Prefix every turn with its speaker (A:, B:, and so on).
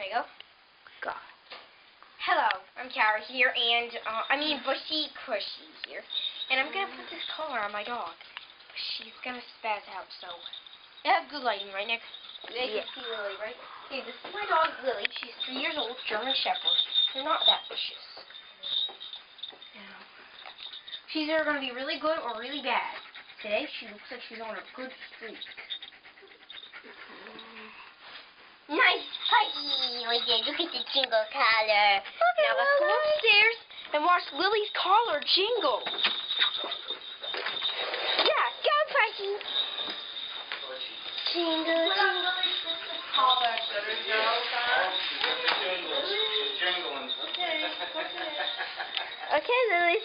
A: Can I go?
B: Go.
A: Hello, I'm Kara here, and, uh, I mean Bushy Cushy here. And I'm gonna put this collar on my dog. She's gonna spaz out, so... Have good lighting, right, Nick? They
B: Yeah.
A: can see Lily, right? Okay, this is my dog, Lily. She's three years old, German Shepherd. They're not that vicious. Now, she's either gonna be really good or really bad. Today, she looks like she's on a good streak. Nice! We did. Look at the jingle collar. now let's go upstairs and watch Lily's collar jingle. Yeah, go puppy! Jingle, jingle.
B: Okay, Lily.